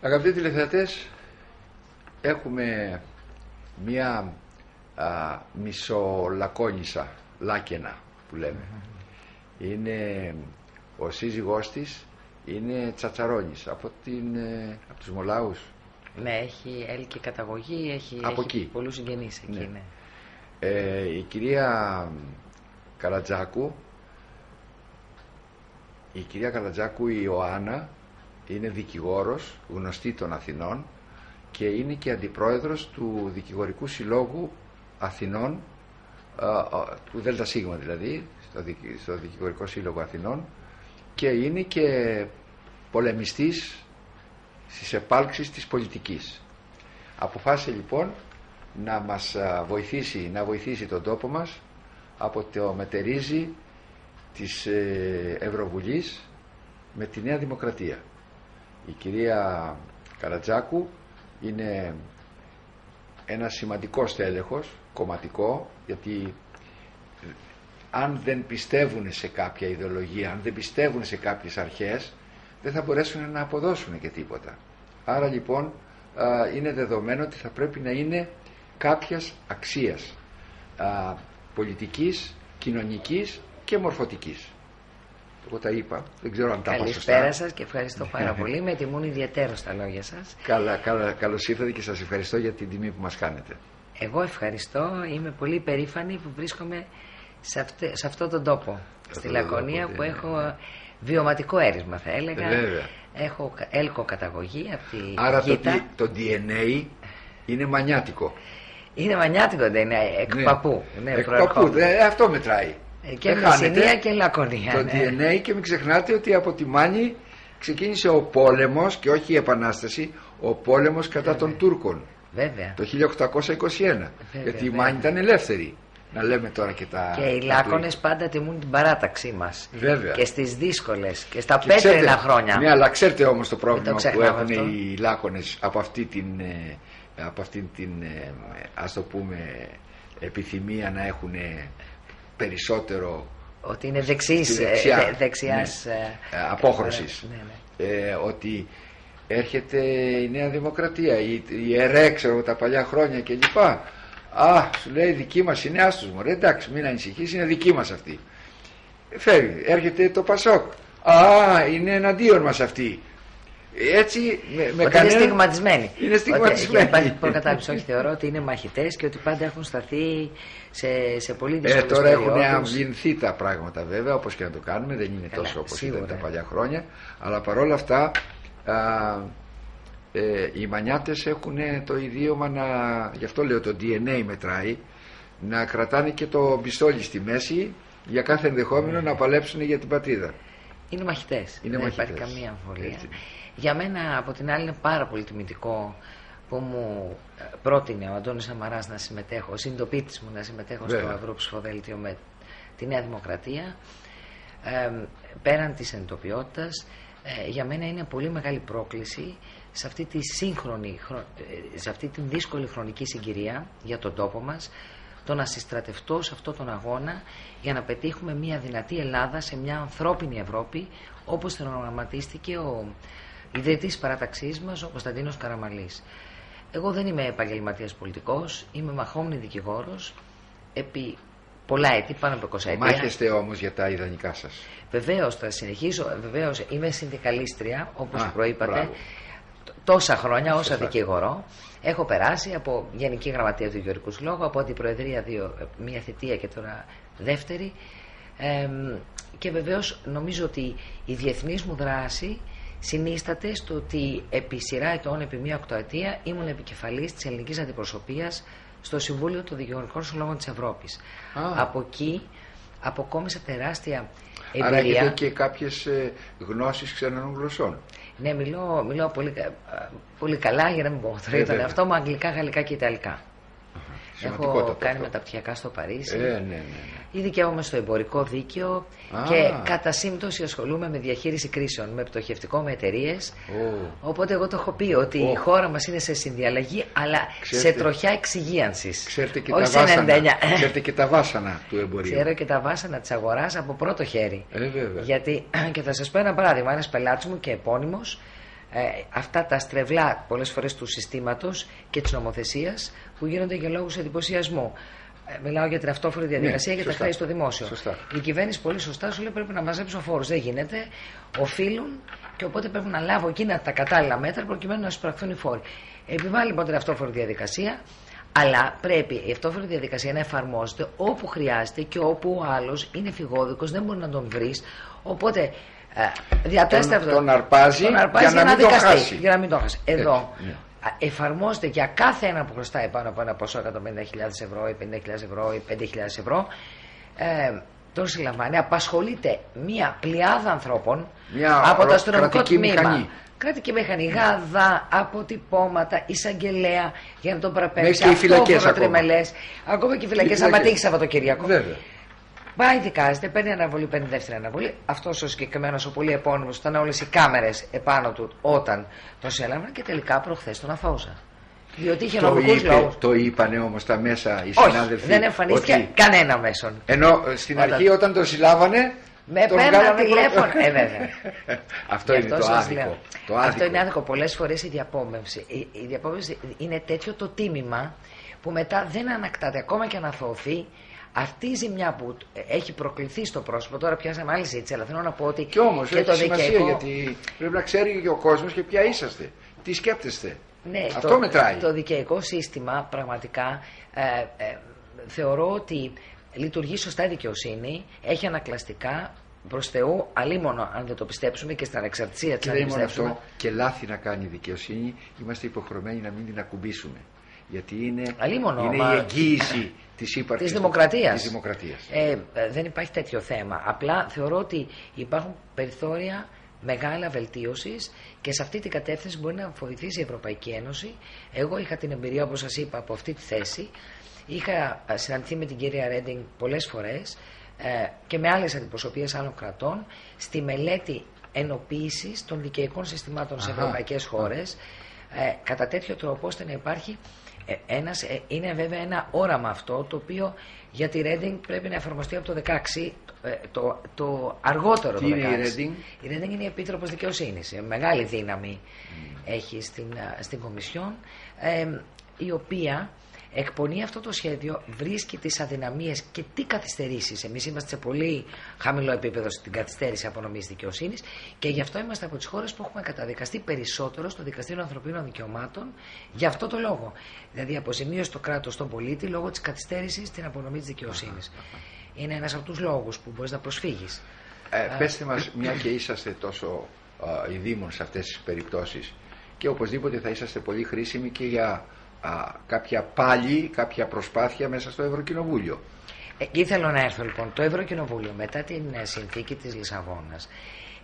Αγαπητοί τηλεθεατές, έχουμε μία α, μισολακόνισσα, λάκενα που λέμε. Είναι ο σύζυγός της, είναι τσατσαρόνης από, την, ε, από τους Μολάους. Ναι, έχει έλκη καταγωγή, έχει, Από έχει εκεί. πολλούς συγγενείς εκεί, Ναι. ναι. Ε, η κυρία Καλατζάκου η κυρία Καλατζάκου η Ιωάννα είναι δικηγόρος γνωστή των Αθηνών και είναι και αντιπρόεδρος του Δικηγορικού Συλλόγου Αθηνών α, α, του ΔΣ δηλαδή στο, δικη- στο Δικηγορικό Σύλλογο Αθηνών και είναι και πολεμιστής στις επάλξεις της πολιτικής αποφάσισε λοιπόν να μας α, βοηθήσει, να βοηθήσει τον τόπο μας από το μετερίζει της ε, Ευρωβουλής με τη Νέα Δημοκρατία. Η κυρία Καρατζάκου είναι ένας σημαντικός στέλεχος, κομματικό, γιατί ε, αν δεν πιστεύουν σε κάποια ιδεολογία, αν δεν πιστεύουν σε κάποιες αρχές, δεν θα μπορέσουν να αποδώσουν και τίποτα. Άρα λοιπόν α, είναι δεδομένο ότι θα πρέπει να είναι κάποιας αξίας α, πολιτικής, κοινωνικής και μορφωτικής. Εγώ τα είπα, δεν ξέρω αν τα είπα σωστά. Καλησπέρα σας και ευχαριστώ πάρα πολύ. Με τιμούν ιδιαίτερο τα λόγια σας. Καλά, καλά, καλώς ήρθατε και σας ευχαριστώ για την τιμή που μας κάνετε. Εγώ ευχαριστώ. Είμαι πολύ περήφανη που βρίσκομαι σε, αυτε- σε αυτόν τον τόπο. Αυτό στη το Λακωνία τόπο, που ναι, έχω βιωματικό έρισμα θα έλεγα. Ε, βέβαια. Έχω κα- έλκο καταγωγή από τη Άρα το, Γήτα. D- το DNA είναι μανιάτικο. Είναι μανιάτικο δεν είναι, εκ Ναι. παππού. Ναι, Εκ προερχόμαι. παππού, δε- αυτό μετράει. Ε, Και Δεν χάνετε. Μεσσηνία και Λακωνία. Το ναι. DNA και μην ξεχνάτε ότι από τη Μάνη ξεκίνησε ο πόλεμος και όχι η επανάσταση, ο πόλεμος κατά των Τούρκων Βέβαια. το 1821. γιατί η βέβαια. Μάνη ήταν ελεύθερη. Να λέμε τώρα και τα... Και οι τα Λάκωνες του- πάντα τιμούν την παράταξή μας. Βέβαια. Και στις δύσκολες και στα Και πέτρινα ξέρετε- χρόνια. Ναι, αλλά ξέρετε όμως το πρόβλημα που ξεχνάμε έχουν αυτό. οι Λάκωνες από αυτή την, ε, από αυτή την ε, ας το πούμε επιθυμία να έχουν περισσότερο Ότι είναι δεξής, Στη ε, δεξιά. δε- δεξιάς, Ναι. ε, Ε, απόχρωσης. Ναι, ναι. ε, ότι έρχεται η Νέα Δημοκρατία, η, η ΕΡΕ, ξέρω τα παλιά χρόνια κλπ. Α, σου λέει δική μας είναι άστος μου. εντάξει, μην ανησυχείς, είναι δική μας αυτή. Φεύγει, έρχεται το Πασόκ. Α, είναι εναντίον μας αυτή. Έτσι, με, με Ότι είναι κανένα- στιγματισμένοι. Είναι Ότι, στιγματισμένοι. για υπάρχει προκατάληψη, όχι θεωρώ ότι είναι μαχητές και ότι πάντα έχουν σταθεί σε, σε πολύ Ε, δύσκολες τώρα έχουν αμβληνθεί τα πράγματα βέβαια, όπως και να το κάνουμε, δεν είναι Καλά, τόσο όπως σίγουρα. ήταν τα παλιά χρόνια, αλλά παρόλα αυτά α, ε, οι μανιάτες έχουν το ιδίωμα να, γι' αυτό λέω το DNA μετράει, να κρατάνε και το πιστόλι στη μέση για κάθε ενδεχόμενο να παλέψουν για την πατρίδα. Είναι μαχητές. Είναι Δεν μαχητές. υπάρχει καμία αμφιβολία. Έτσι. Για μένα, από την άλλη, είναι πάρα πολύ τιμητικό που μου ε, πρότεινε ο Αντώνης Σαμαράς να συμμετέχω, ο συνειδητοποίητης μου να συμμετέχω στο Βέβαια. Ευρωψηφοδέλτιο με τη Νέα Δημοκρατία. Ε, πέραν της ενητοποιότητας, ε, για μένα είναι πολύ μεγάλη πρόκληση σε αυτή τη σύγχρονη, χρο- ε, σε αυτή τη δύσκολη χρονική συγκυρία για τον τόπο μας, το να συστρατευτώ σε αυτόν τον αγώνα για να πετύχουμε μια δυνατή Ελλάδα σε μια ανθρώπινη Ευρώπη όπως την οραματίστηκε ο ιδρυτής παράταξής μας, ο Κωνσταντίνος Καραμαλής. Εγώ δεν είμαι επαγγελματίας πολιτικός, είμαι μαχόμενη δικηγόρος επί πολλά έτη, πάνω από 20 ετία. Μάχεστε όμως για τα ιδανικά σας. Βεβαίως θα συνεχίσω. Βεβαίως είμαι συνδικαλίστρια, όπως Α, προείπατε. μπράβο. τ- Τόσα χρόνια όσα Σωστά. δικηγορώ. Έχω περάσει από Γενική Γραμματεία του Γεωργικού Συλλόγου, από Αντιπροεδρία δύο, μία θητεία και τώρα δεύτερη. Εμ, και βεβαίως νομίζω ότι η διεθνής μου δράση συνίσταται στο ότι επί σειρά ετών, επί μία οκτωετία, ήμουν επικεφαλής της ελληνικής αντιπροσωπείας στο Συμβούλιο των Δικηγορικών Συλλόγων της Ευρώπης. Α. Από εκεί αποκόμισα τεράστια Άρα εμπειρία. έχετε και κάποιες ε, γνώσεις ξένων γλωσσών. Ναι, μιλώ, μιλώ πολύ, κα- α, πολύ καλά για να μην πω το Ε, τον βέβαια. εαυτό μου αγγλικά, γαλλικά και ιταλικά. Σημαντικότατο Έχω κάνει αυτό. μεταπτυχιακά στο Παρίσι. Ε, ναι, ναι, ναι. Ειδικεύομαι στο εμπορικό δίκαιο Α. και κατά σύμπτωση ασχολούμαι με διαχείριση κρίσεων, με πτωχευτικό, με εταιρείες. Ω. Οπότε εγώ το έχω πει ότι η Ω. χώρα μας είναι σε συνδιαλλαγή, αλλά Ξέρετε- σε τροχιά εξυγίανσης. Ξέρετε και, Όχι τα σε βάσανα, 99. ξέρετε και τα βάσανα του εμπορίου. Ξέρω και τα βάσανα της αγοράς από πρώτο χέρι. Ε, βέβαια. Γιατί, και θα σας πω ένα παράδειγμα, ένας πελάτης μου και επώνυμος ε, αυτά τα στρεβλά πολλές φορές του συστήματος και της νομοθεσίας που γίνονται για λόγους εντυπωσιασμού. Ε, μιλάω για την αυτόφορη διαδικασία Ναι, για τα σωστά. χρέη στο δημόσιο. Σωστά. Η κυβέρνηση πολύ σωστά σου λέει πρέπει να μαζέψουν φόρους. Δεν γίνεται. Οφείλουν και οπότε πρέπει να λάβω εκείνα τα κατάλληλα μέτρα προκειμένου να εισπραχθούν οι φόροι. Επιβάλλει λοιπόν την αυτόφορη διαδικασία, αλλά πρέπει η αυτόφορη διαδικασία να εφαρμόζεται όπου χρειάζεται και όπου ο άλλος είναι φυγόδικος, δεν μπορεί να τον βρεις. Οπότε ε, διατέστε Τον- αυτό. τον αρπάζει τον αρπάζει για να μην τον δικαστεί, χάσει. Για να μην τον χάσει. Εδώ Έτσι, ναι. Α, εφαρμόζεται για κάθε ένα που χρωστάει πάνω από ένα ποσό 150.000 ευρώ ή 50.000 ευρώ ή 5.000 ευρώ ε, τον συλλαμβάνει, απασχολείται μία πλειάδα ανθρώπων Μια από το ρο- αστυνομικό κρατική τμήμα. μηχανή. Κρατική μηχανή, γάδα, αποτυπώματα, εισαγγελέα για να τον παραπέμψει. Μέχρι και οι φυλακές αυτόφορο ακόμα. τριμελές, ακόμα και οι φυλακές, Οι άμα φυλακές. τύχει Σαββατοκυριακό. Βέβαια. Πάει, δικάζεται, παίρνει αναβολή, παίρνει δεύτερη αναβολή. Αυτός ο συγκεκριμένος, ο πολύ επώνυμος, ήταν όλες οι κάμερες επάνω του όταν τον σέλαβαν και τελικά προχθές τον αθώωσα. Διότι είχε Το, νομικούς είπε, λόγους. το είπανε όμως τα μέσα οι Όχι, συνάδελφοι. δεν εμφανίστηκε ότι- κανένα μέσον. Ενώ ε, στην Όταν- αρχή όταν τον συλλάβανε. Με τον παίρνα βγάλανε τηλέφωνο. προ- Ε, βέβαια. Αυτό Γι' είναι το σας άδικο. λέω. Το Αυτό άδικο. είναι άδικο. Πολλές φορές η διαπόμευση. Η, η διαπόμευση είναι τέτοιο το τίμημα που μετά δεν ανακτάται ακόμα και να αθωωθεί. Αυτή η ζημιά που έχει προκληθεί στο πρόσωπο, τώρα πιάσαμε άλλη συζήτηση, αλλά θέλω να πω ότι Κι όμως και έχει το σημασία δικαϊκό. γιατί πρέπει να ξέρει και ο κόσμος και ποια είσαστε. Τι σκέπτεστε. Ναι, Αυτό το, μετράει. Το δικαϊκό σύστημα πραγματικά ε, ε, θεωρώ ότι λειτουργεί σωστά η δικαιοσύνη, έχει ανακλαστικά προς Θεού, αλίμονο αν δεν το πιστέψουμε και στην ανεξαρτησία της Και αν δεν την είναι μόνο πιστέψουμε. αυτό. Και λάθη να κάνει η δικαιοσύνη, είμαστε υποχρεωμένοι να μην την ακουμπήσουμε. Γιατί είναι, Αλίμονο, είναι μα- η εγγύηση της ύπαρξης Της του- δημοκρατίας. της δημοκρατίας. Ε, ε, δεν υπάρχει τέτοιο θέμα. Απλά θεωρώ ότι υπάρχουν περιθώρια μεγάλα βελτίωσης και σε αυτή την κατεύθυνση μπορεί να βοηθήσει η Ευρωπαϊκή Ένωση. Εγώ είχα την εμπειρία, όπως σας είπα, από αυτή τη θέση. Είχα ε, συναντηθεί με την κυρία Ρέντινγκ πολλές φορές ε, και με άλλες αντιπροσωπείες άλλων κρατών στη μελέτη ενοποίησης των δικαιικών συστημάτων σε Αχα. ευρωπαϊκές χώρες ε, κατά τέτοιο τρόπο ώστε να υπάρχει ε, ένας, ε, είναι βέβαια ένα όραμα αυτό το οποίο για τη Reading πρέπει να εφαρμοστεί από το 16 ε, το, το αργότερο Τι το 16. είναι η Reading? Η Reading είναι η Επίτροπος Δικαιοσύνης. Ε, Μεγάλη δύναμη έχει στην, α, στην Κομισιόν ε, η οποία εκπονεί αυτό το σχέδιο, βρίσκει τις αδυναμίες και τι καθυστερήσεις. Εμείς είμαστε σε πολύ χαμηλό επίπεδο στην καθυστέρηση απονομής δικαιοσύνης και γι' αυτό είμαστε από τις χώρες που έχουμε καταδικαστεί περισσότερο στο Δικαστήριο Ανθρωπίνων Δικαιωμάτων για αυτό το λόγο. Δηλαδή αποζημίωση στο κράτος στον πολίτη λόγω της καθυστέρησης στην απονομή της δικαιοσύνης. Είναι ένας από τους λόγους που μπορείς να προσφύγεις. Ε, πέστε μας, μια και είσαστε τόσο α, ειδήμων σε αυτές τις περιπτώσεις και οπωσδήποτε θα είσαστε πολύ χρήσιμοι και για α, κάποια πάλι, κάποια προσπάθεια μέσα στο Ευρωκοινοβούλιο. Εκεί θέλω να έρθω λοιπόν. Το Ευρωκοινοβούλιο μετά την ε, συνθήκη της Λισαβόνας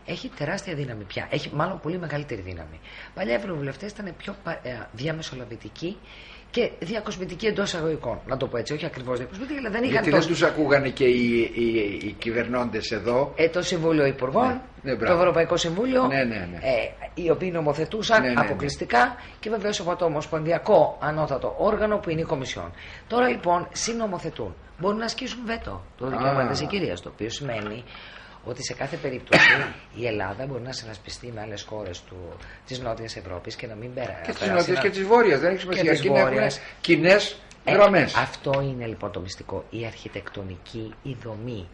έχει τεράστια δύναμη πια. Έχει μάλλον πολύ μεγαλύτερη δύναμη. Παλιά οι ευρωβουλευτές ήταν πιο πα- ε, διαμεσολαβητικοί και διακοσμητικοί εντός αγωγικών. Να το πω έτσι, όχι ακριβώς διακοσμητικοί, αλλά δεν είχαν Γιατί τόσο. δεν τους ακούγανε και οι, οι, οι κυβερνώντες εδώ. Ε, το Συμβούλιο Υπουργών, Ναι, ναι, το μπράβο. Ευρωπαϊκό Συμβούλιο, Ναι, ναι, ναι. Ε, οι οποίοι νομοθετούσαν Ναι, ναι, ναι. αποκλειστικά και βεβαίως από το Ομοσπονδιακό Ανώτατο Όργανο που είναι η Κομισιόν. Τώρα λοιπόν συνομοθετούν. Μπορούν να ασκήσουν βέτο το δικαίωμα Α. της εγκυρίας, το οποίο σημαίνει ότι σε κάθε περίπτωση η Ελλάδα μπορεί να συνασπιστεί με άλλες χώρες της Νότιας Ευρώπης και να μην πέρα. Και τις περάσει νότιες ένα- και τις βόρειες. Δεν έχει σημασία. της Εκεί να έχουν βόρειας. κοινές ε, γραμμές. Αυτό είναι λοιπόν το μυστικό. Η αρχιτεκτονική, η δομή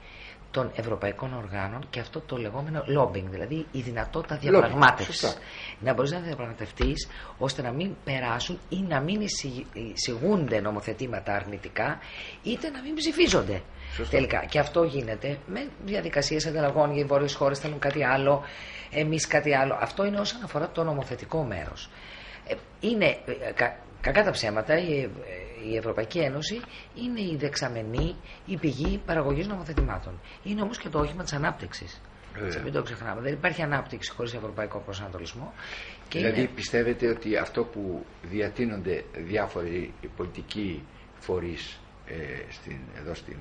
των ευρωπαϊκών οργάνων και αυτό το λεγόμενο lobbying, δηλαδή η δυνατότητα διαπραγμάτευσης. σωστά. Να μπορείς να διαπραγματευτείς ώστε να μην περάσουν ή να μην εισηγ- εισηγούνται νομοθετήματα αρνητικά, είτε να μην ψηφίζονται. Σωστά. Τελικά. Και αυτό γίνεται με διαδικασίες ανταλλαγών. Οι βόρειες χώρες θέλουν κάτι άλλο, εμείς κάτι άλλο. Αυτό είναι όσον αφορά το νομοθετικό μέρος. Ε, είναι, ε, κα- κακά τα ψέματα, η, ε, η Ευρωπαϊκή Ένωση είναι η δεξαμενή, η πηγή παραγωγής νομοθετημάτων. Είναι όμως και το όχημα της ανάπτυξης. Βέβαια. Έτσι, μην το ξεχνάμε. Δεν υπάρχει ανάπτυξη χωρίς ευρωπαϊκό προσανατολισμό. Και Δηλαδή είναι, πιστεύετε ότι αυτό που διατείνονται διάφοροι πολιτικοί φορείς ε, στην, εδώ στην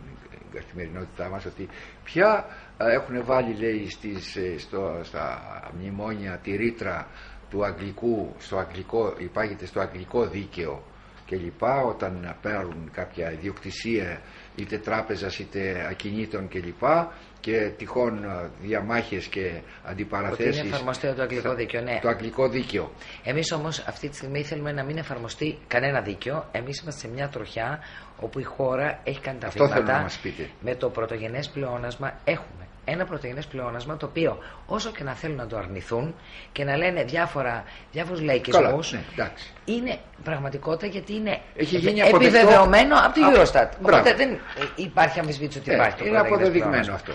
καθημερινότητά μας ότι πια ε, έχουν βάλει λέει στις, ε, στο, στα μνημόνια τη ρήτρα του αγγλικού στο αγγλικό, υπάγεται στο αγγλικό δίκαιο και λοιπά όταν παίρνουν κάποια ιδιοκτησία είτε τράπεζας είτε ακινήτων κλπ και τυχόν ε, διαμάχες και αντιπαραθέσεις Ότι είναι εφαρμοστεί το αγγλικό δίκαιο, ναι. το αγγλικό δίκαιο Εμείς όμως αυτή τη στιγμή θέλουμε να μην εφαρμοστεί κανένα δίκαιο Εμείς είμαστε σε μια τροχιά όπου η χώρα έχει κάνει τα Αυτό θέλω βήματα να μας πείτε. με το πρωτογενές πλεόνασμα έχουμε ένα πρωτογενές πλεόνασμα το οποίο όσο και να θέλουν να το αρνηθούν και να λένε διάφορα, διάφορους Καλά, λαϊκισμούς ναι, εντάξει. είναι πραγματικότητα γιατί είναι Έχει γίνει αποδεκτό- επιβεβαιωμένο από τη Α, Eurostat. μπράβο. Οπότε δεν υπάρχει αμφισβήτηση ότι Ε, υπάρχει το είναι πρωτογενές αποδεδειγμένο πλεόνασμα. αυτό.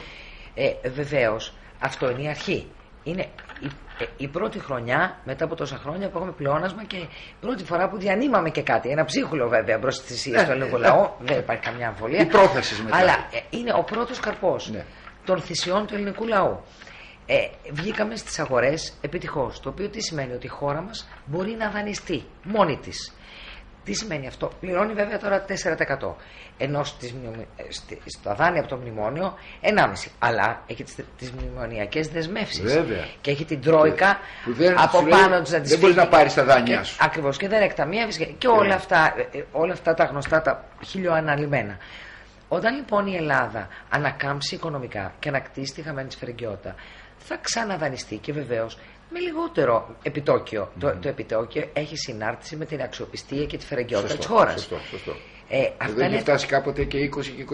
Ε, Βεβαίως, αυτό είναι η αρχή. Είναι η, ε, η πρώτη χρονιά μετά από τόσα χρόνια που έχουμε πλεόνασμα και η πρώτη φορά που διανύμαμε και κάτι. Ένα ψίχουλο βέβαια προ τι θυσίε Ε, του ελληνικού ε, λαού. Δεν υπάρχει καμιά αμφιβολία. Η πρόθεση μετά. Αλλά ε, είναι ο πρώτος καρπός Ναι. Των θυσιών του ελληνικού λαού. Ε, βγήκαμε στις αγορές επιτυχώς, το οποίο τι σημαίνει ότι η χώρα μας μπορεί να δανειστεί μόνη της. Τι σημαίνει αυτό, πληρώνει βέβαια τώρα 4% ενώ στις, μνημο- ε, στη- στα δάνεια από το μνημόνιο 1,5% αλλά έχει τις, τις μνημονιακές δεσμεύσεις Βέβαια. και έχει την τρόικα Που δεν από σου λέει, πάνω της να τις δεν μπορείς φύγει. να πάρεις τα δάνειά Και- σου. Ακριβώς και δεν εκταμείευες και, και όλα, αυτά, ε, ε, όλα αυτά τα γνωστά τα χιλιοαναλυμένα. Όταν λοιπόν η Ελλάδα ανακάμψει οικονομικά και ανακτήσει τη χαμένη της φερικαιότητα, θα ξαναδανειστεί και βεβαίως με λιγότερο επιτόκιο. Το, το επιτόκιο έχει συνάρτηση με την αξιοπιστία και τη φερικαιότητα της χώρας. Σωστό, σωστό. Ε, Εδώ αυτά έχει είναι φτάσει κάποτε και 20 και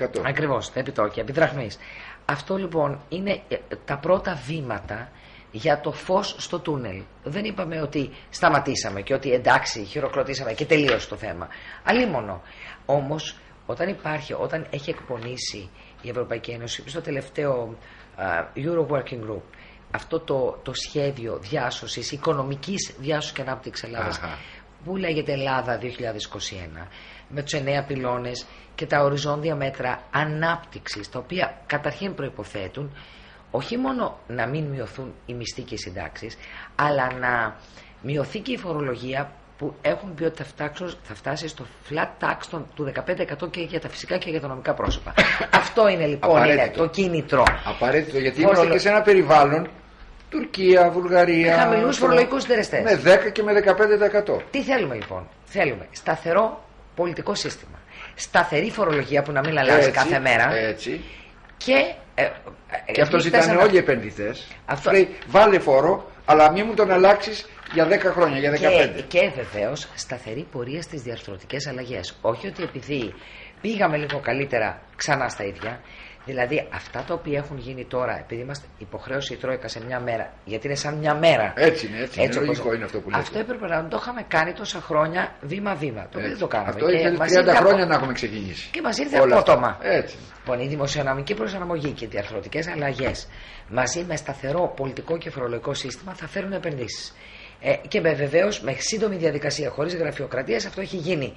25%. Ακριβώς, τα επιτόκια, επιδραχμής. Αυτό λοιπόν είναι ε, τα πρώτα βήματα για το φως στο τούνελ. Δεν είπαμε ότι σταματήσαμε και ότι εντάξει χειροκροτήσαμε και τελείωσε το θέμα. Αλίμονο. Όμως όταν υπάρχει, όταν έχει εκπονήσει η Ευρωπαϊκή Ένωση στο τελευταίο α, Euro Working Group αυτό το, το σχέδιο διάσωσης, οικονομικής διάσωσης και ανάπτυξης Ελλάδας Αχα. που λέγεται Ελλάδα 2021 με τους εννέα πυλώνες και τα οριζόντια μέτρα ανάπτυξης τα οποία καταρχήν προϋποθέτουν όχι μόνο να μην μειωθούν οι μισθοί και οι συντάξεις αλλά να μειωθεί και η φορολογία που έχουν πει ότι θα, φτάξουν- θα φτάσει στο flat tax των- του 15% και για τα φυσικά και για τα νομικά πρόσωπα. Αυτό είναι λοιπόν είναι Απαραίτητο. το κίνητρο. Απαραίτητο γιατί Φορολο- είμαστε και σε ένα περιβάλλον Τουρκία, Βουλγαρία. Με χαμηλούς αυτό, φορολογικούς συντελεστές. Με 10 και με 15%. Τι θέλουμε λοιπόν; Θέλουμε σταθερό πολιτικό σύστημα. Σταθερή φορολογία που να μην αλλάζει Έτσι, κάθε μέρα. Έτσι. Και, ε, ε, Και αυτός ε, ζητάνε φτάσαμε- όλοι οι επενδυτές. Αυτό- Λέει, βάλε φόρο, αλλά μην μου τον αλλάξεις για 10 χρόνια, για 15. Και, και βεβαίως σταθερή πορεία στις διαρθρωτικές αλλαγές. Όχι ότι επειδή πήγαμε λίγο καλύτερα ξανά στα ίδια. Δηλαδή αυτά τα οποία έχουν γίνει τώρα, επειδή είμαστε υποχρέωση η Τρόικα σε μια μέρα, γιατί είναι σαν μια μέρα. Έτσι είναι, έτσι, είναι. όπως- Λογικό είναι αυτό που λέτε. Αυτό έπρεπε να το είχαμε κάνει τόσα χρόνια βήμα-βήμα. Το οποίο δεν Έτσι. το κάναμε. Αυτό Και ήθελε μας 30 ήρθε χρόνια από- να έχουμε ξεκινήσει. Και μας ήρθε Όλα αυτά. απότομα. Έτσι. Λοιπόν, η δημοσιονομική προσαρμογή και οι διαρθρωτικές αλλαγές μαζί με σταθερό πολιτικό και φορολογικό σύστημα θα φέρουν επενδύσεις. Ε, και με βεβαίως με σύντομη διαδικασία, χωρίς γραφειοκρατίας, αυτό έχει γίνει.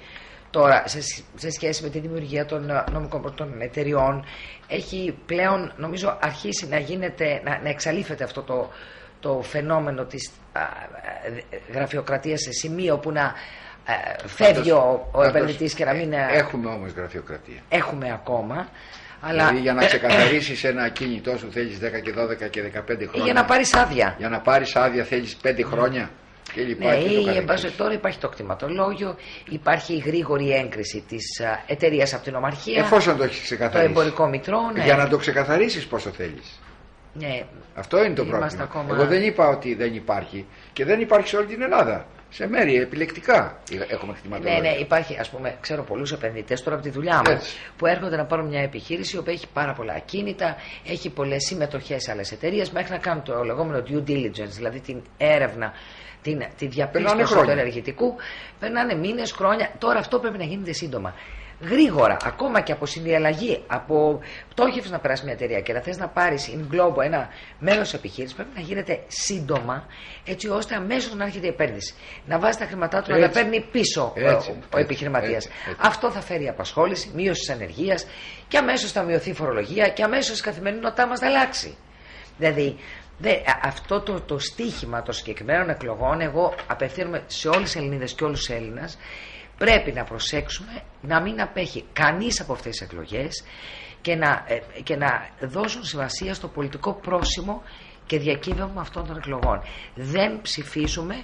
Τώρα, σε, σ- σε σχέση με τη δημιουργία των ε, νομικών των εταιριών, έχει πλέον, νομίζω, αρχίσει να γίνεται, να, να εξαλείφεται αυτό το, το φαινόμενο της α, α, γραφειοκρατίας σε σημείο που να ε, φεύγει ο, ο Πάντως, επενδυτής και να μην... ε, Έχουμε όμως γραφειοκρατία. έχουμε ακόμα. Αλλά Δηλαδή για να ξεκαθαρίσεις ένα κινητό σου θέλεις 10 και 12 και 15 χρόνια. για να πάρεις άδεια. Για να πάρεις άδεια θέλεις 5 χρόνια. Και λοιπά Ναι, και το ή εν καθεξής. πάση τώρα υπάρχει το κτηματολόγιο, υπάρχει η γρήγορη έγκριση της εταιρείας από την Ομαρχία, Εφόσον το έχεις το ξεκαθαρίσει. εμπορικό μητρό. Ναι. Για να το ξεκαθαρίσεις πόσο θέλεις. ναι. Αυτό είναι το Είμαστε πρόβλημα. ακόμα- Εγώ δεν είπα ότι δεν υπάρχει και δεν υπάρχει σε όλη την Ελλάδα. Σε μέρη επιλεκτικά έχουμε Ναι, κτηματολόγια. ναι, υπάρχει, ας πούμε, ξέρω πολλούς επενδυτές τώρα από τη δουλειά μου Έτσι. που έρχονται να πάρουν μια επιχείρηση η οποία έχει πάρα πολλά ακίνητα, έχει πολλές συμμετοχές σε άλλες εταιρείες, μέχρι να κάνουν το λεγόμενο due diligence, δηλαδή την έρευνα, την, τη Περνάνε διαπίστωση του χρόνια. ενεργητικού. Περνάνε μήνες, χρόνια. Τώρα αυτό πρέπει να γίνεται σύντομα. Γρήγορα, ακόμα και από συνδιαλλαγή, από πτώχευση να περάσει μια εταιρεία και να θες να πάρεις in globo ένα μέρος επιχείρησης, πρέπει να γίνεται σύντομα, έτσι ώστε αμέσως να έρχεται η επένδυση. Να βάζει τα χρήματά του, να τα Έτσι. παίρνει πίσω ο- Έτσι, ο, έτσι, επιχειρηματίας. έτσι, έτσι. Αυτό θα φέρει απασχόληση, μείωση της ανεργίας και αμέσως θα μειωθεί η φορολογία και αμέσως η καθημερινότητά μας θα αλλάξει. Δηλαδή, δε, α- αυτό το, το στίχημα των συγκεκριμένων εκλογών, εγώ απευθύνομαι σε όλες τις Ελληνίδες και όλους τους Έλληνες, πρέπει να προσέξουμε να μην απέχει κανείς από αυτές τις εκλογές και να, ε, και να δώσουν σημασία στο πολιτικό πρόσημο και διακύβευμα αυτών των εκλογών. Δεν ψηφίζουμε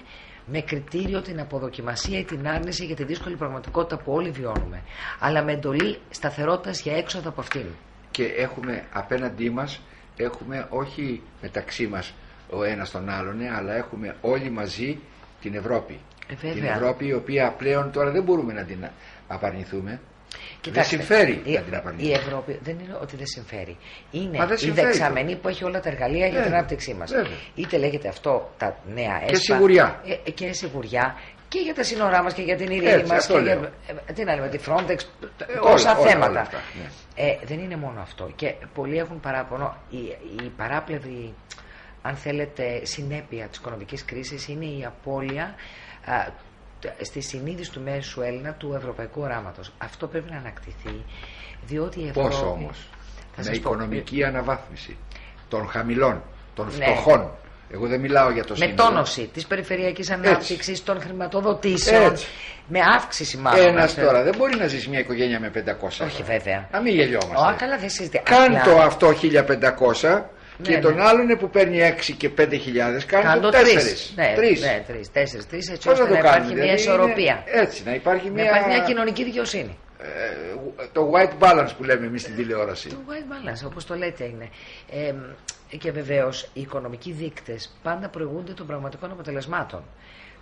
με κριτήριο την αποδοκιμασία ή την άρνηση για τη δύσκολη πραγματικότητα που όλοι βιώνουμε, αλλά με εντολή σταθερότητας για έξοδο από αυτήν. Και έχουμε απέναντί μας, έχουμε όχι μεταξύ μας ο ένας τον άλλον, ε, αλλά έχουμε όλοι μαζί την Ευρώπη. Ε, την βέβαια. Ευρώπη η οποία πλέον τώρα δεν μπορούμε να την απαρνηθούμε. Κοιτάξτε, δεν συμφέρει η, να την η απαρνηθούμε. Ευρώπη δεν είναι ότι δεν συμφέρει. Είναι Μα δεν η συμφέρει δεξαμενή που έχει όλα τα εργαλεία για την Βέβαια, ανάπτυξή μας. βέβαια. Είτε λέγεται αυτό τα νέα έσπα. σιγουριά. ε, ε, και σιγουριά. Και για τα σύνορά μας και για την ειρήνη Έτσι, μας. αυτό Και λέω. για, ε, τι να λέμε, τη Frontex. Ε, τόσα όλα, όλα, θέματα. όλα αυτά, ναι. Ε, δεν είναι μόνο αυτό. Και πολλοί έχουν παράπονο. Η, η παράπλευρη, αν θέλετε, συνέπεια της οικονομικής κρίσης είναι η απώλεια α, τ- στη συνείδηση του μέσου Έλληνα του ευρωπαϊκού οράματος. Αυτό πρέπει να ανακτηθεί, διότι η Ευρώπη... Πώς όμως, Θα με σας πω, οικονομική αναβάθμιση των χαμηλών, των Ναι. Φτωχών. Εγώ δεν μιλάω για το με σύνολο. τόνωση της περιφερειακής ανάπτυξης, των χρηματοδοτήσεων, Έτσι. με αύξηση μάλλον. Ένας αν θέλετε. τώρα δεν μπορεί να ζήσει μια οικογένεια με 500 Όχι ευρώ. βέβαια. Να μην γελιόμαστε. Ω, καλά δεν συζητάει. Κάν Απλά το αυτό 1500 και Ναι, τον ναι. άλλον που παίρνει 6 και 5000 κάνει Κάνε το το 4. τρεις. Ναι, ναι, τρεις, τέσσερις, τρεις, έτσι Πώς ώστε να να το υπάρχει κάνουμε, μια δηλαδή ισορροπία. είναι Έτσι, να υπάρχει Να μια, υπάρχει μια κοινωνική δικαιοσύνη. ε, το white balance που λέμε εμείς στην τηλεόραση. Το white balance, όπως το λέτε είναι. Ε, και βεβαίως οι οικονομικοί δείκτες πάντα προηγούνται των πραγματικών αποτελεσμάτων.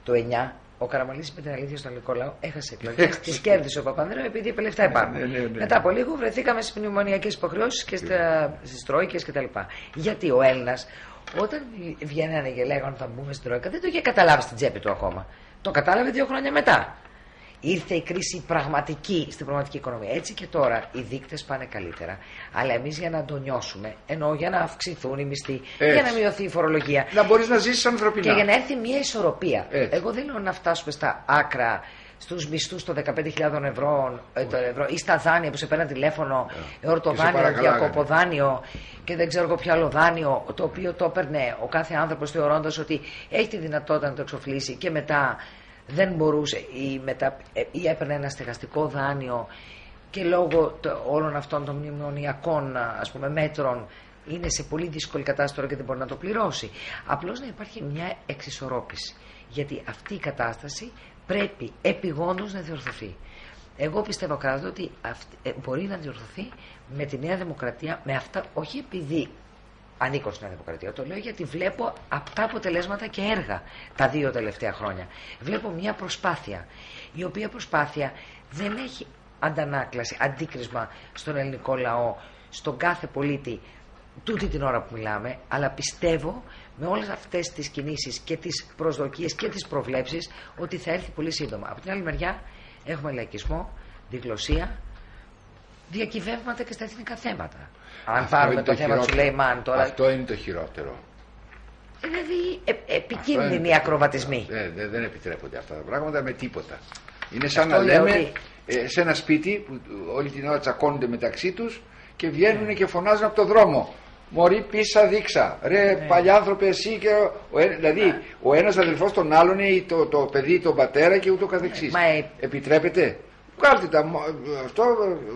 Το 9, ο Καραμαλής είπε την αλήθεια στον ελληνικό λαό, έχασε εκλογές, τις κέρδισε ο Παπανδρέου επειδή είπε λεφτά επάνω. ναι, ναι, ναι. Μετά από λίγο βρεθήκαμε στις μνημονιακές υποχρεώσεις και στα, στις τρόικες κτλ. Γιατί ο Έλληνας όταν βγαίνανε και λέγανε θα μπούμε στην τρόικα δεν το είχε καταλάβει στην τσέπη του ακόμα. Το κατάλαβε δύο χρόνια μετά. Ήρθε η κρίση πραγματική στην πραγματική οικονομία. Έτσι και τώρα οι δείκτες πάνε καλύτερα. Αλλά εμείς για να το νιώσουμε, ενώ για να αυξηθούν οι μισθοί, Έτσι. για να μειωθεί η φορολογία Να μπορείς να ζήσεις ανθρωπινά. και για να έρθει μια ισορροπία. Έτσι. Εγώ δεν λέω να φτάσουμε στα άκρα, στους μισθούς των 15.000 ευρώ, ε, το ευρώ ή στα δάνεια που σε παίρνει τηλέφωνο, Και σε εορτοδάνειο, παρακαλάγανε. διακοποδάνειο και δεν ξέρω εγώ ποιο άλλο δάνειο, το οποίο το έπαιρνε ο κάθε άνθρωπος θεωρώντας ότι έχει τη δυνατότητα να το εξοφλήσει και μετά δεν μπορούσε ή, μετά, ε, ή έπαιρνε ένα στεγαστικό δάνειο και λόγω το- όλων αυτών των μνημονιακών ας πούμε, μέτρων είναι σε πολύ δύσκολη κατάσταση τώρα και δεν μπορεί να το πληρώσει. Απλώς να υπάρχει μια εξισορρόπηση. Γιατί αυτή η κατάσταση πρέπει επιγόντως να διορθωθεί. Εγώ πιστεύω κάτω ότι αυτή, ε, μπορεί να διορθωθεί με τη Νέα Δημοκρατία, με αυτά, όχι επειδή ανήκω στην Νέα Δημοκρατία, το λέω γιατί βλέπω αυτά αποτελέσματα και έργα τα δύο τελευταία χρόνια. Βλέπω μια προσπάθεια, η οποία προσπάθεια δεν έχει αντανάκλαση, αντίκρισμα στον ελληνικό λαό, στον κάθε πολίτη, τούτη την ώρα που μιλάμε, αλλά πιστεύω με όλες αυτές τις κινήσεις και τις προσδοκίες και τις προβλέψεις ότι θα έρθει πολύ σύντομα. Από την άλλη μεριά έχουμε λαϊκισμό, διγλωσία, διακυβεύματα και στα εθνικά θέματα. Αν Αυτό πάρουμε είναι το, θέμα του χειρότερο. Σουλεϊμάν τώρα. Αυτό είναι το χειρότερο. Δηλαδή ε, Αυτό επικίνδυνοι είναι οι το ακροβατισμοί. χειρότερο. Δεν, δεν, δεν επιτρέπονται αυτά τα πράγματα με τίποτα. Είναι σαν Αυτό να λέω λέμε ότι- ε, σε ένα σπίτι που όλη την ώρα τσακώνονται μεταξύ τους και βγαίνουν και φωνάζουν από το δρόμο. Μωρή πίσα δείξα. Ρε Ναι. παλιάνθρωπε εσύ και ο, ο ένα- δηλαδή ο ένας αδελφός τον άλλον ή το, το παιδί τον πατέρα και ούτω καθεξής. Μα, ε, Επιτρέπετε. Βγάλτε τα, μο- αυτό,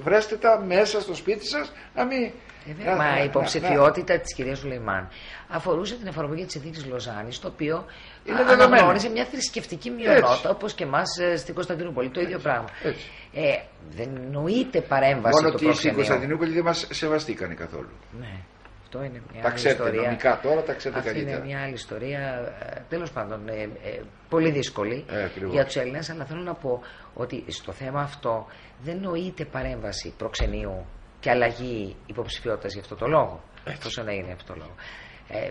βρέστε τα μέσα στο σπίτι σας να μην... Ε, βέβαια, να- Μα να- η να- υποψηφιότητα της κυρίας Σουλεϊμάν αφορούσε την εφαρμογή της συνθήκη Λοζάνης, το οποίο Είναι α- δεδομένο. αναγνώριζε μια θρησκευτική μειονότητα, Έτσι. όπως και εμάς στην Κωνσταντινούπολη. Το ίδιο πράγμα. έτσι. Ε, δεν νοείται παρέμβαση Μόνο του ότι στην προξενείου. Κωνσταντινούπολη δεν μας σεβαστήκανε καθόλου. Ναι, αυτό είναι μια Τα άλλη ξέρετε ιστορία. νομικά τώρα, τα ξέρετε Αυτή καλύτερα. είναι μια άλλη ιστορία, τέλο πάντων, ε, ε, πολύ δύσκολη Ε, ακριβώς. για του Έλληνε. Αλλά θέλω να πω ότι στο θέμα αυτό δεν νοείται παρέμβαση προξενείου και αλλαγή υποψηφιότητα για αυτό το λόγο. Εφόσον έγινε αυτό το λόγο. Ε,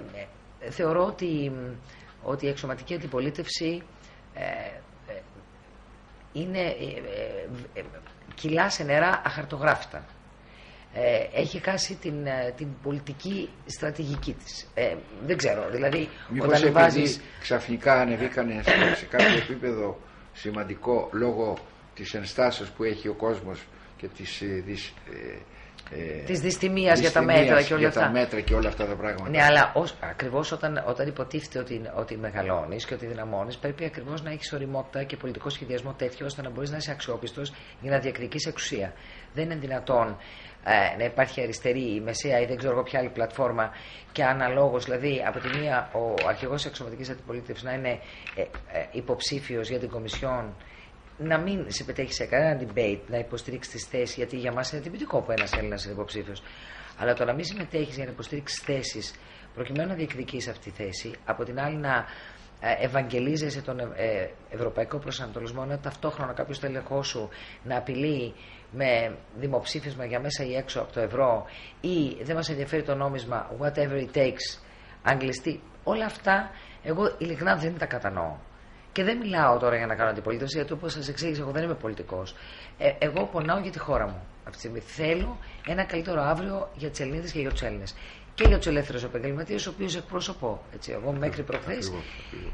ε, θεωρώ ότι, μ, ότι η εξωματική αντιπολίτευση ε, ε, είναι, ε, ε, ε, κυλά σε νερά αχαρτογράφητα. Ε, έχει χάσει την, ε, την πολιτική στρατηγική της. Ε, δεν ξέρω, δηλαδή Μήπως όταν επειδή βάζεις... ξαφνικά ανεβήκανε σε- σε κάποιο επίπεδο σημαντικό λόγω της ενστάσεως που έχει ο κόσμος και της, ε, της, ε, ε, Της δυστημίας για τα μέτρα και όλα για αυτά. τα μέτρα και όλα αυτά τα πράγματα. Ναι, αλλά ως, ακριβώς όταν, όταν υποτίθεται ότι, ότι μεγαλώνεις και ότι δυναμώνεις πρέπει ακριβώς να έχεις οριμότητα και πολιτικό σχεδιασμό τέτοιο ώστε να μπορείς να είσαι αξιόπιστος για να διακριτείς εξουσία. Δεν είναι δυνατόν ε, να υπάρχει αριστερή, η μεσαία ή δεν ξέρω εγώ ποια άλλη πλατφόρμα και αναλόγως, δηλαδή από τη μία ο αρχηγός της αξιωματικής αντιπολίτευσης να είναι ε, ε, υποψήφιος για την Κομισιόν να μην συμμετέχει σε κανένα debate, να υποστηρίξει τις θέσεις, γιατί για μας είναι τυπητικό που ένας Έλληνας είναι υποψήφιος. Αλλά το να μην συμμετέχεις για να υποστηρίξεις θέσεις προκειμένου να διεκδικήσει αυτή τη θέση, από την άλλη να ε, ευαγγελίζεσαι τον ε, ε, ευρωπαϊκό προσανατολισμό, ενώ ταυτόχρονα κάποιος τελεχό σου να απειλεί με δημοψήφισμα για μέσα ή έξω από το ευρώ ή δεν μας ενδιαφέρει το νόμισμα, whatever it takes, αγγλιστή. Όλα αυτά εγώ ειλικρινά δεν τα κατανοώ. Και δεν μιλάω τώρα για να κάνω αντιπολίτευση, γιατί όπως σας εξήγησα, εγώ δεν είμαι πολιτικός. Ε, εγώ πονάω για τη χώρα μου. Αυτή τη στιγμή θέλω ένα καλύτερο αύριο για τις Ελληνίδες και για τους Έλληνες. Και για του ελεύθερου επαγγελματίε, του οποίου εκπροσωπώ. Έτσι, εγώ μέχρι προχθές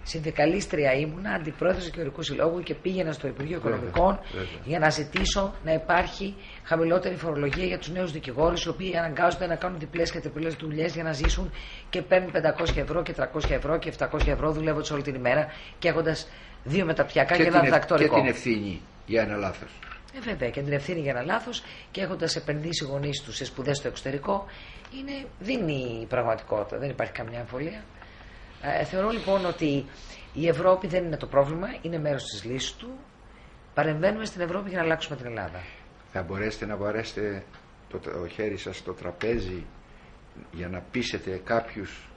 συνδικαλίστρια ήμουνα, αντιπρόεδρος του Κοινωνικού Συλλόγου και πήγαινα στο Υπουργείο Οικονομικών για να ζητήσω να υπάρχει χαμηλότερη φορολογία για τους νέους δικηγόρους, οι οποίοι αναγκάζονται να κάνουν διπλές και τριπλές δουλειές για να ζήσουν και παίρνουν 500 ευρώ και 300 ευρώ και 700 ευρώ δουλεύοντα όλη την ημέρα και έχοντα δύο μεταπτυχιακά και, και ένα την, διδακτορικό. Και την ευθύνη για ένα λάθος. Ε, βέβαια, και την ευθύνη για ένα λάθος και έχοντας επενδύσει οι γονείς τους σε σπουδές στο εξωτερικό, είναι, δίνει η πραγματικότητα, δεν υπάρχει καμιά αμφιβολία. Ε, θεωρώ λοιπόν ότι η Ευρώπη δεν είναι το πρόβλημα, είναι μέρος της λύσης του. Παρεμβαίνουμε στην Ευρώπη για να αλλάξουμε την Ελλάδα. Θα μπορέσετε να βαρέσετε το, το χέρι σας στο τραπέζι για να πείσετε κάποιους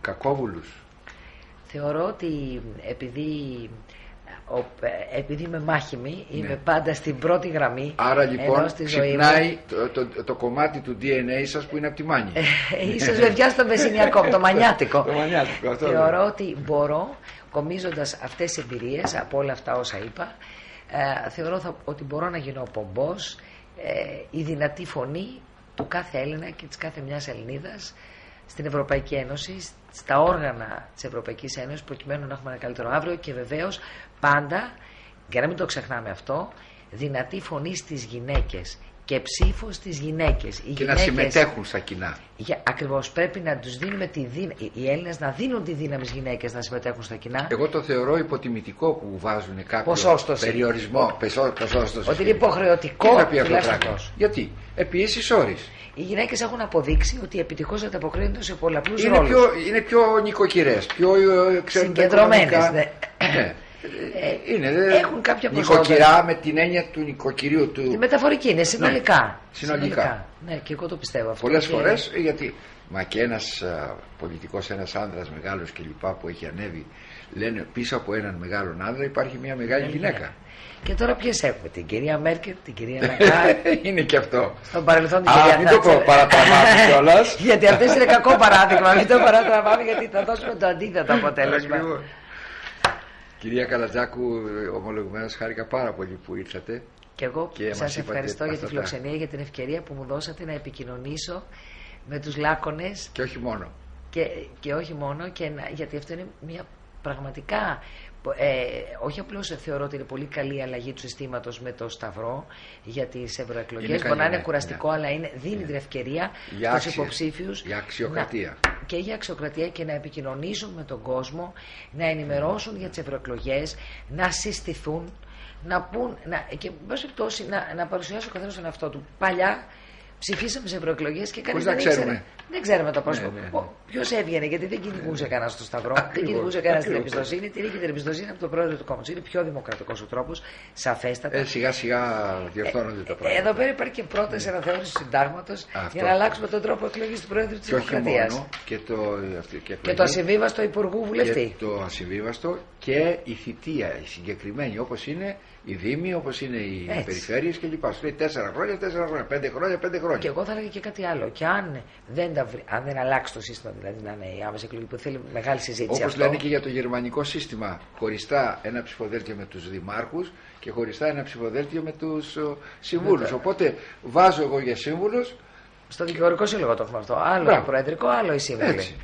κακόβουλους; Θεωρώ ότι επειδή, ο, επειδή είμαι μάχημη, Ναι. είμαι πάντα στην πρώτη γραμμή. Άρα ενώ λοιπόν στη ζωή μου- ξυπνάει το, το, το κομμάτι του DNA σας που είναι από τη μάνη. Ε, Ίσως βεβιά στο μεσηνιακό, από το μανιάτικο. Το μανιάτικο, αυτό Θεωρώ λέω. ότι μπορώ, κομίζοντας αυτές τις εμπειρίες από όλα αυτά όσα είπα, ε, θεωρώ θα- ότι μπορώ να γίνω ο πομπός, ε, η δυνατή φωνή του κάθε Έλληνα και της κάθε μιας Ελληνίδας στην Ευρωπαϊκή Ένωση, στα όργανα της Ευρωπαϊκής Ένωσης, προκειμένου να έχουμε ένα καλύτερο αύριο και βεβαίως πάντα, για να μην το ξεχνάμε αυτό, δυνατή φωνή στις γυναίκες και ψήφος στις γυναίκες. Οι Και να γυναίκες- συμμετέχουν στα κοινά. για, ακριβώς πρέπει να τους δίνουμε τη δύναμη, οι Έλληνες να δίνουν τη δύναμη στις γυναίκες να συμμετέχουν στα κοινά. Εγώ το θεωρώ υποτιμητικό που βάζουν κάποιο Ποσόστοση. περιορισμό. Πεσό, ποσόστοση. Ότι είναι υποχρεωτικό Τι θα πει αυτό το τουλάχιστον πράγμα; τόσο. Γιατί; Επί ίσης όρης. Οι γυναίκες έχουν αποδείξει ότι επιτυχώς ανταποκρίνονται σε πολλαπλούς Είναι ρόλους. πιο, είναι πιο νοικοκυρές, πιο ε, ξέρουν τα Συγκεντρωμένες, οικονομικά. ναι. Ναι. Ε, Είναι, δε- έχουν κάποια προσόντα. νοικοκυρά με την έννοια του νοικοκυρίου του. Η μεταφορική είναι συνολικά. συνολικά. Ναι, και εγώ το πιστεύω αυτό. Πολλές Και- φορές, ε, γιατί μα και ένας α, πολιτικός, ένας άνδρας μεγάλος και λοιπά που έχει ανέβει, λένε πίσω από έναν μεγάλο άνδρα υπάρχει μια μεγάλη Ναι, γυναίκα. ναι. Και τώρα ποιες έχουμε, την κυρία Μέρκελ, την κυρία Λαγκάρντ, είναι και αυτό. στο παρελθόν την Α, κυρία μην το Θάτσερ. πω παραπάνω κιόλας. γιατί αυτές είναι κακό παράδειγμα. Μην το παρατραβάμε γιατί θα δώσουμε το αντίθετο αποτέλεσμα. Ακριβώς. Κυρία Καλατζάκου, ομολογουμένως χάρηκα πάρα πολύ που ήρθατε. Και εγώ Και σας μας είπατε ευχαριστώ για τη αυτά τα- φιλοξενία, για την ευκαιρία που μου δώσατε να επικοινωνήσω με τους Λάκωνες Και όχι μόνο. και, και όχι μόνο, και να, γιατί αυτό είναι μια πραγματικά, ε, όχι απλώς θεωρώ ότι είναι πολύ καλή αλλαγή του συστήματος με το Σταυρό για τις Είναι ευρωεκλογές, καλή, μπορεί να είναι ναι, κουραστικό, ναι. αλλά είναι, δίνει την ευκαιρία Για στους άξιες, υποψήφιους για αξιοκρατία. να- και για αξιοκρατία και να επικοινωνήσουν με τον κόσμο, να ενημερώσουν για τις ευρωεκλογές, να συστηθούν, να πούν, να, και εν πάση περιπτώσει να, να παρουσιάσει ο καθένας τον εαυτό του. Παλιά ψηφίσαμε σε ευρωεκλογέ και κανείς Χωρίς δεν να ήξερε. ξέρουμε. Δεν ξέρουμε το πρόσωπο. Ναι, ναι, ναι. Ποιος έβγαινε, γιατί δεν κυνηγούσε κανένας στο Σταυρό, δεν Ακριβώς, κυνηγούσε κανένας την ακριβώς. εμπιστοσύνη, τηρήκε την εμπιστοσύνη από τον πρόεδρο του κόμματος. Είναι πιο δημοκρατικός ο τρόπος, σαφέστατα. Ε, σιγά σιγά διορθώνονται τα Ε, πράγματα. Εδώ πέρα υπάρχει και πρόταση αναθεώρησης του συντάγματος Αυτό. για να αλλάξουμε τον τρόπο εκλογής του πρόεδρου της Και όχι Δημοκρατίας. μόνο, και το, αυτή, και Και εκλογή, το ασυμβίβαστο υπουργού βουλευτή. και το ασυμβίβαστο και η θητεία, η συγκεκριμένη όπως είναι οι δήμοι, όπως είναι οι Έτσι. περιφέρειες και λοιπά. Σου λέει τέσσερα χρόνια, τέσσερα χρόνια, πέντε χρόνια, πέντε χρόνια. Και εγώ θα έλεγα και κάτι άλλο. Και αν δεν, τα βρει- αν δεν αλλάξει το σύστημα, δηλαδή να είναι η άμεση εκλογή που θέλει μεγάλη συζήτηση. Όπως αυτό, λένε και για το γερμανικό σύστημα, χωριστά ένα ψηφοδέλτιο με τους δημάρχους και χωριστά ένα ψηφοδέλτιο με τους ο, συμβούλους. Βέβαια. Οπότε βάζω εγώ για σύμβουλους, Στο δικηγορικό σύλλογο το έχουμε αυτό. Άλλο Μπράβο. το προεδρικό, άλλο η σύμβουλη.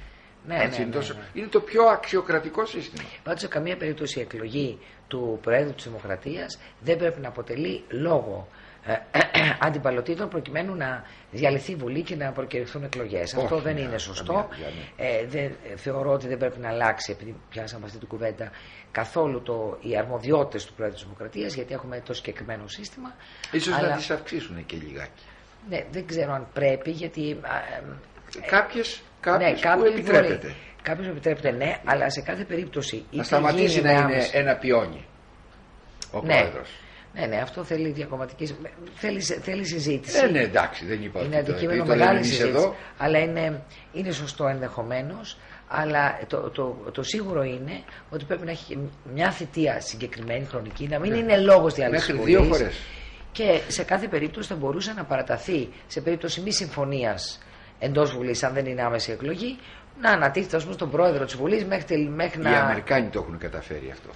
Έτσι. Ναι, Έτσι, ναι, είναι, ναι, τόσο- ναι. είναι το πιο αξιοκρατικό σύστημα. Πάντως σε καμία περίπτωση η εκλογή του Προέδρου της Δημοκρατίας δεν πρέπει να αποτελεί λόγο ε, αντιπαλωτήτων προκειμένου να διαλυθεί η Βουλή και να προκηρυχθούν εκλογές. Όχι, Αυτό δεν ναι, είναι σωστό. καμία δουλειά, Ε, δεν, θεωρώ ότι δεν πρέπει να αλλάξει, επειδή πιάσαμε αυτή την κουβέντα, καθόλου το, οι αρμοδιότητες του Προέδρου της Δημοκρατίας, γιατί έχουμε το συγκεκριμένο σύστημα. Ίσως Αλλά- να τις αυξήσουν και λιγάκι. Ναι, δεν ξέρω αν πρέπει, γιατί... α, ε, Κάποιες, κάποιες ναι, που κάποιοι επιτρέπεται. μπορεί- Κάποιος επιτρέπεται, ναι, αλλά σε κάθε περίπτωση. Να είτε σταματήσει γίνει να είναι άμεση- ένα πιόνι ο Ναι. πρόεδρος. Ναι, ναι, αυτό θέλει διακομματική. Θέλει, θέλει συζήτηση. Ε, ναι, εντάξει, δεν είπα είναι ότι το- αντικείμενο επειδή το μεγάλης λέμε εμείς συζήτησης. εδώ. Αλλά είναι, είναι σωστό ενδεχομένως. Αλλά το, το, το, σίγουρο είναι ότι πρέπει να έχει μια θητεία συγκεκριμένη χρονική, να μην είναι λόγος διάλυσης Ναι. Μέχρι δύο φορές. Και σε κάθε περίπτωση θα μπορούσε να παραταθεί σε περίπτωση μη συμφωνίας εντός Βουλής, αν δεν είναι άμεση εκλογή, να ανατίθεται ως πούμε, στον πρόεδρο της Βουλής μέχρι, τελ- μέχρι Οι να. Αμερικάνοι το έχουν καταφέρει αυτό.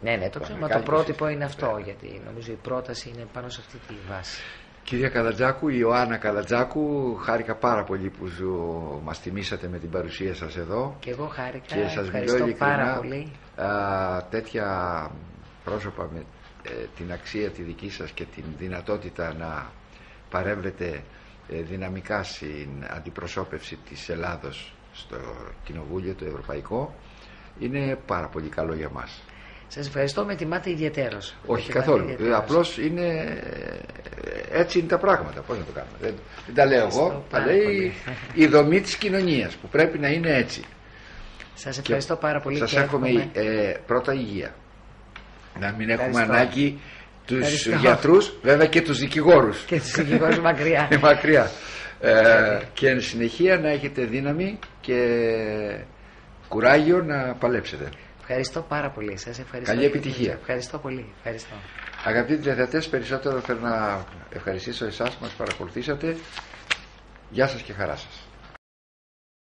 Ναι, ναι, το ξέρω. Μα το Αμερικάνικο πρότυπο σύστημα. είναι αυτό, Ναι. γιατί νομίζω η πρόταση είναι πάνω σε αυτή τη βάση. Κυρία Καλατζάκου, η Ιωάννα Καλατζάκου, χάρηκα πάρα πολύ που ζου- μας τιμήσατε με την παρουσία σας εδώ Και εγώ χάρηκα. και σας μιλώ Ευχαριστώ ειλικρινά πάρα πολύ. α, τέτοια πρόσωπα με ε, την αξία τη δική σας και την δυνατότητα να παρέμβετε ε, δυναμικά στην αντιπροσώπευση της Ελλάδος στο Κοινοβούλιο το Ευρωπαϊκό είναι πάρα πολύ καλό για μας. Σας ευχαριστώ, με τιμάτε ιδιαίτερος. Με Όχι τιμάτε καθόλου. ιδιαίτερος. Ε, απλώς είναι ε, έτσι είναι τα πράγματα. Πώς να το κάνουμε. Δεν, δεν τα λέω εγώ. Ευχαριστώ Τα πάρα λέει πολύ. η δομή της κοινωνίας που πρέπει να είναι έτσι. Σας ευχαριστώ πάρα πολύ Σας και εύχομαι εύχομαι- ε, πρώτα υγεία. Να μην έχουμε Ευχαριστώ. ανάγκη τους Ευχαριστώ. γιατρούς, βέβαια και τους δικηγόρους. και τους δικηγόρους μακριά. μακριά. Ε, και εν συνεχεία να έχετε δύναμη και κουράγιο να παλέψετε. Ευχαριστώ πάρα πολύ. Σας ευχαριστώ. Καλή επιτυχία. Ευχαριστώ πολύ. Ευχαριστώ. Αγαπητοί τηλεθεατές, περισσότερο θέλω να ευχαριστήσω εσάς που μας παρακολουθήσατε. Γεια σας και χαρά σας.